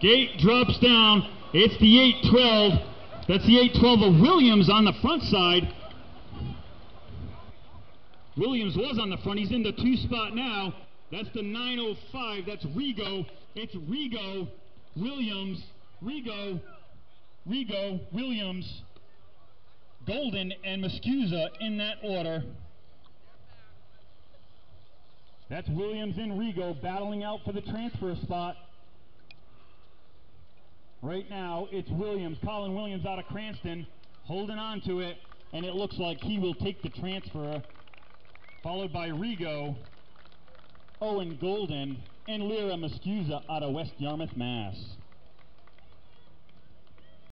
Gate drops down. It's the 812. That's the 812 of Williams on the front side. Williams was on the front. He's in the two spot now. That's the 905. That's Rigo. It's Rigo, Williams, Rigo, Rigo, Williams, Golden, and Muscusa in that order. That's Williams and Rigo battling out for the transfer spot. Right now, it's Williams, Colin Williams out of Cranston, holding on to it, and it looks like he will take the transfer, followed by Rigo, Owen Golden, and Lyra Muscusa out of West Yarmouth, Mass.